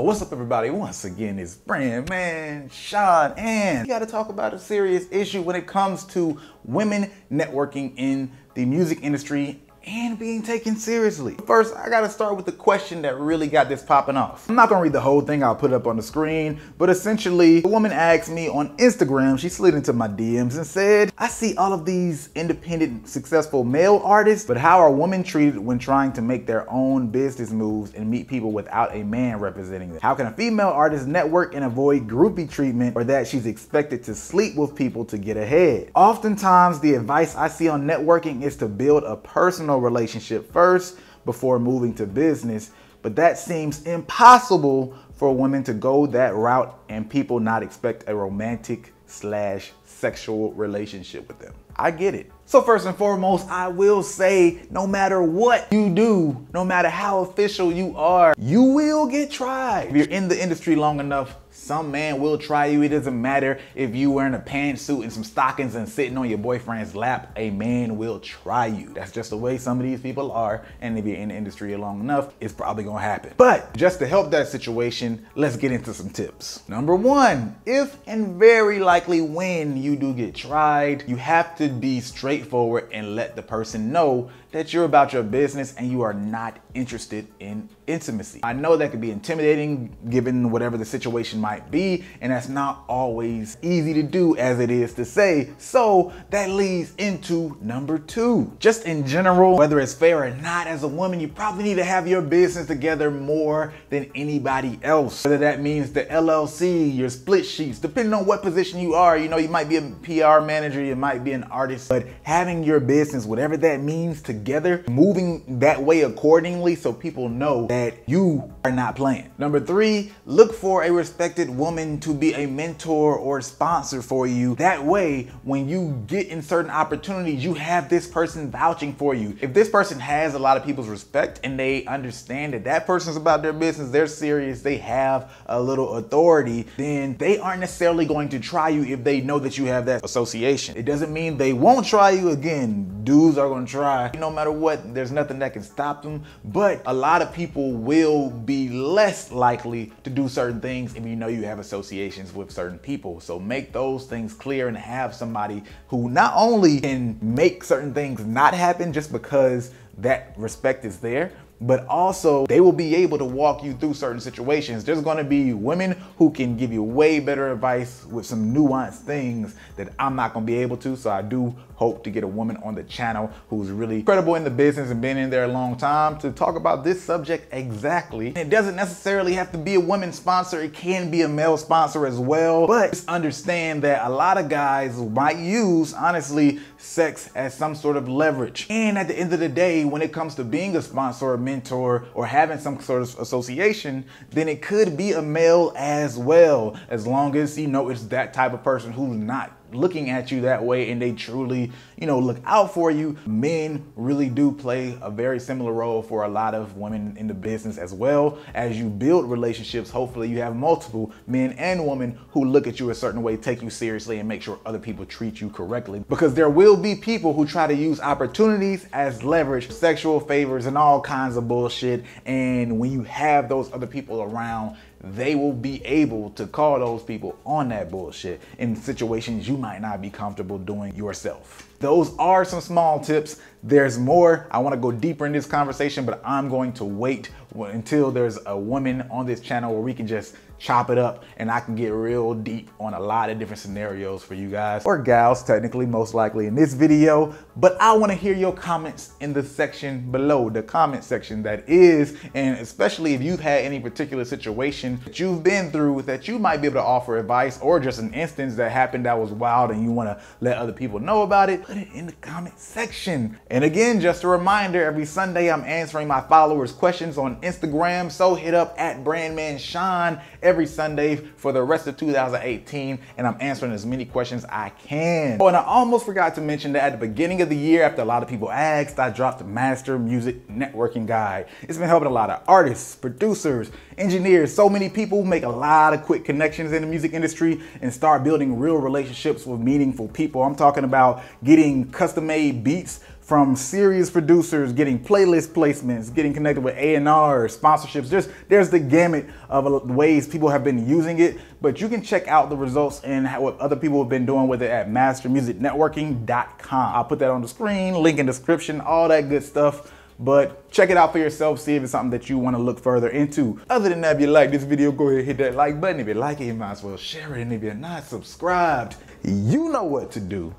What's up everybody? Once again, it's Brand Man, Sean, and we gotta talk about a serious issue when it comes to women networking in the music industry and being taken seriously. First, I gotta start with the question that really got this popping off. I'm not gonna read the whole thing, I'll put it up on the screen, but essentially, a woman asked me on Instagram, she slid into my DMs and said, I see all of these independent, successful male artists, but how are women treated when trying to make their own business moves and meet people without a man representing them? How can a female artist network and avoid groupie treatment or that she's expected to sleep with people to get ahead? Oftentimes, the advice I see on networking is to build a personal relationship first before moving to business, but that seems impossible for women to go that route and people not expect a romantic slash sexual relationship with them. I get it. So first and foremost, I will say no matter what you do, no matter how official you are, you will get tried. If you're in the industry long enough, some man will try you. It doesn't matter if you wearing a pantsuit and some stockings and sitting on your boyfriend's lap. A man will try you. That's just the way some of these people are. And if you're in the industry long enough, it's probably gonna happen. But just to help that situation, let's get into some tips. Number one, if and very likely when you do get tried, you have to be straightforward and let the person know that you're about your business and you are not interested in intimacy. I know that could be intimidating given whatever the situation might be, and that's not always easy to do as it is to say. So that leads into number two. Just in general, whether it's fair or not, as a woman, you probably need to have your business together more than anybody else. Whether that means the LLC, your split sheets, depending on what position you are, you know, you might be a PR manager, you might be an artist, but having your business, whatever that means together, moving that way accordingly so people know that you are not playing. Number three, look for a respected woman to be a mentor or sponsor for you. That way, when you get in certain opportunities, you have this person vouching for you. If this person has a lot of people's respect and they understand that that person's about their business, they're serious, they have a little authority, then they aren't necessarily going to try you if they know that you have that association. It doesn't mean they won't try you again. Dudes are gonna try no matter what. There's nothing that can stop them. But a lot of people will be less likely to do certain things if you know you have associations with certain people. So make those things clear and have somebody who not only can make certain things not happen just because that respect is there, but also they will be able to walk you through certain situations. There's gonna be women who can give you way better advice with some nuanced things that I'm not gonna be able to. So I do hope to get a woman on the channel who's really credible in the business and been in there a long time to talk about this subject exactly. It doesn't necessarily have to be a woman sponsor, it can be a male sponsor as well. But just understand that a lot of guys might use, honestly, sex as some sort of leverage. And at the end of the day, when it comes to being a sponsor or mentor or having some sort of association, then it could be a male as well, as long as you know it's that type of person who's not looking at you that way and they truly, you know, look out for you. Men really do play a very similar role for a lot of women in the business as well. As you build relationships, hopefully you have multiple men and women who look at you a certain way, take you seriously and make sure other people treat you correctly. Because there will be people who try to use opportunities as leverage, sexual favors and all kinds of bullshit. And when you have those other people around, they will be able to call those people on that bullshit in situations you might not be comfortable doing yourself. Those are some small tips. There's more. I want to go deeper in this conversation, but I'm going to wait until there's a woman on this channel where we can just chop it up and I can get real deep on a lot of different scenarios for you guys or gals technically most likely in this video. But I want to hear your comments in the section below the comment section that is and especially if you've had any particular situation that you've been through that you might be able to offer advice or just an instance that happened that was wild and you want to let other people know about it put it in the comment section. And again just a reminder every Sunday I'm answering my followers questions on Instagram so hit up at brandman Sean every Sunday for the rest of 2018 and I'm answering as many questions I can. Oh, and I almost forgot to mention that at the beginning of the year, after a lot of people asked, I dropped Master Music Networking Guide. It's been helping a lot of artists, producers, engineers, so many people make a lot of quick connections in the music industry and start building real relationships with meaningful people. I'm talking about getting custom made beats from serious producers getting playlist placements, getting connected with A&R, sponsorships. There's, there's the gamut of ways people have been using it, but you can check out the results and what other people have been doing with it at mastermusicnetworking.com. I'll put that on the screen, link in description, all that good stuff. But check it out for yourself, see if it's something that you want to look further into. Other than that, if you like this video, go ahead and hit that like button. If you like it, you might as well share it. And if you're not subscribed, you know what to do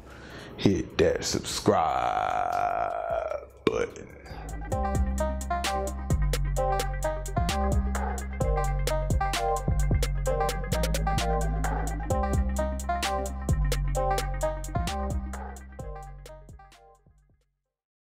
hit that subscribe button.